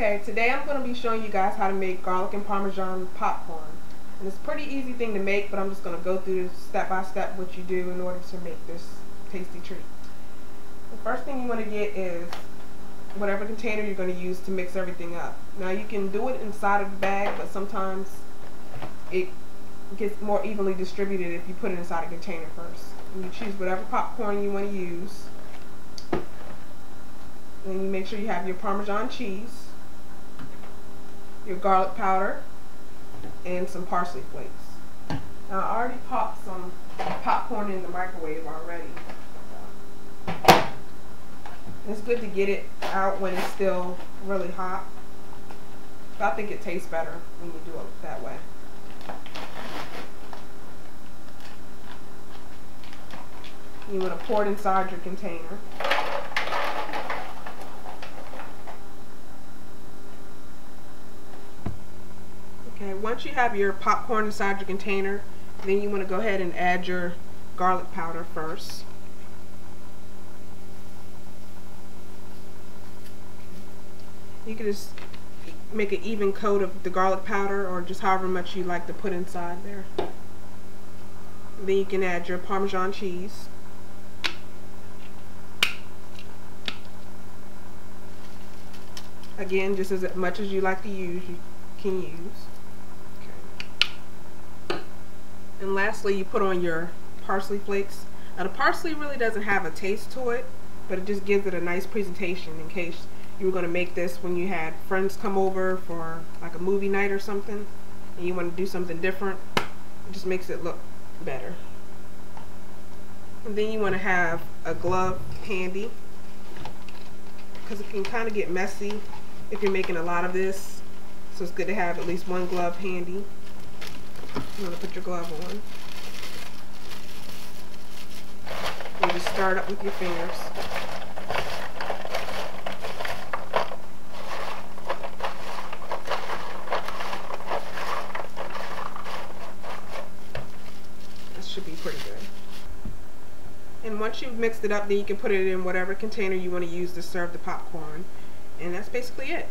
Okay, today I'm going to be showing you guys how to make garlic and parmesan popcorn. And it's a pretty easy thing to make, but I'm just going to go through step by step what you do in order to make this tasty treat. The first thing you want to get is whatever container you're going to use to mix everything up. Now you can do it inside of the bag, but sometimes it gets more evenly distributed if you put it inside a container first. And you choose whatever popcorn you want to use. Then you make sure you have your Parmesan cheese, your garlic powder, and some parsley flakes. Now I already popped some popcorn in the microwave already. It's good to get it out when it's still really hot. I think it tastes better when you do it that way. You want to pour it inside your container. Okay, once you have your popcorn inside your container, then you want to go ahead and add your garlic powder first. You can just make an even coat of the garlic powder or just however much you like to put inside there. Then you can add your Parmesan cheese. Again, just as much as you like to use, you can use. Okay. And lastly, you put on your parsley flakes. Now the parsley really doesn't have a taste to it, but it just gives it a nice presentation in case you were going to make this when you had friends come over for like a movie night or something and you want to do something different. It just makes it look better. And then you want to have a glove handy because it can kind of get messy if you're making a lot of this. So it's good to have at least one glove handy. You want to put your glove on. You just start up with your fingers. This should be pretty good. And once you've mixed it up, then you can put it in whatever container you want to use to serve the popcorn. And that's basically it.